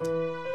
Música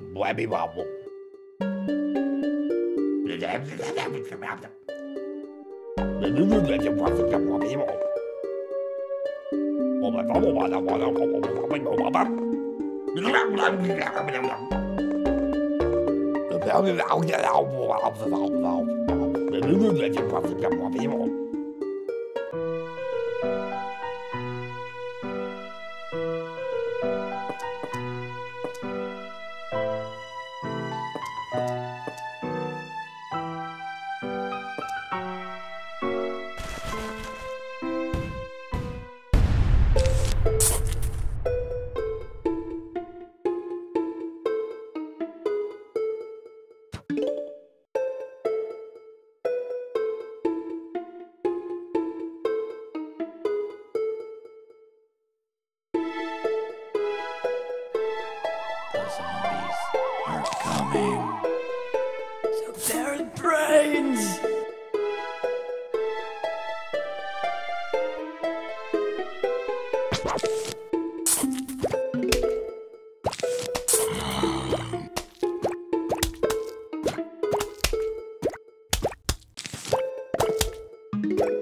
Blabby Wobble. Zombies are coming. So brains! Brains.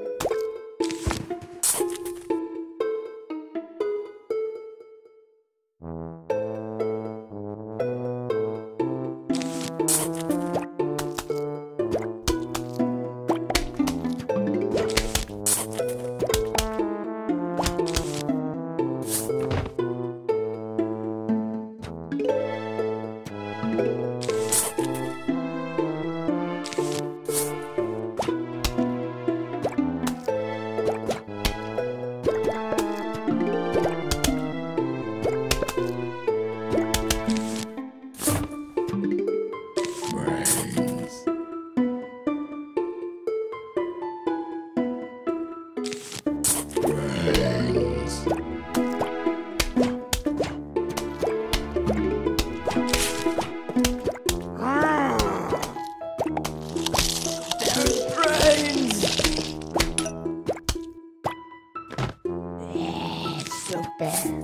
Yeah.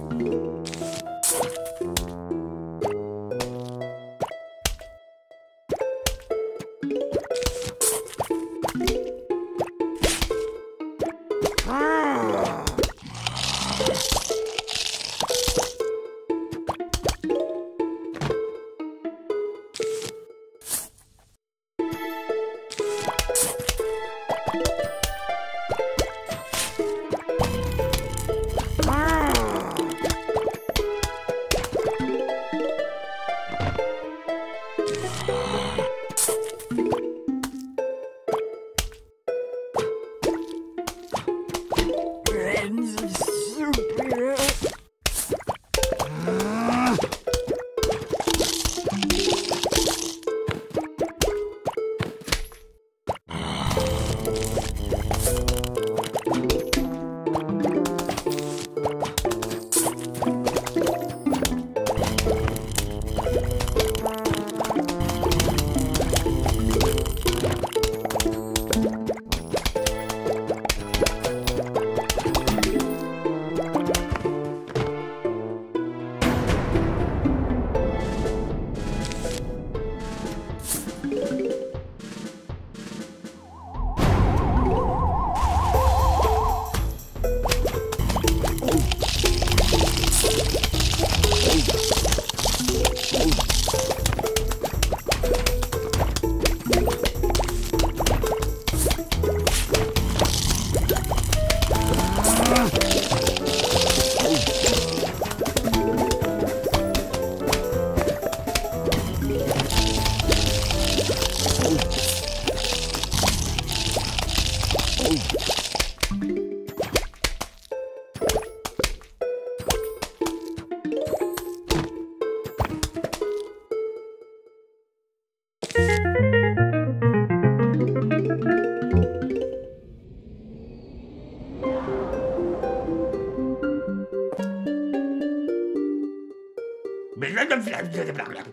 Blablabla.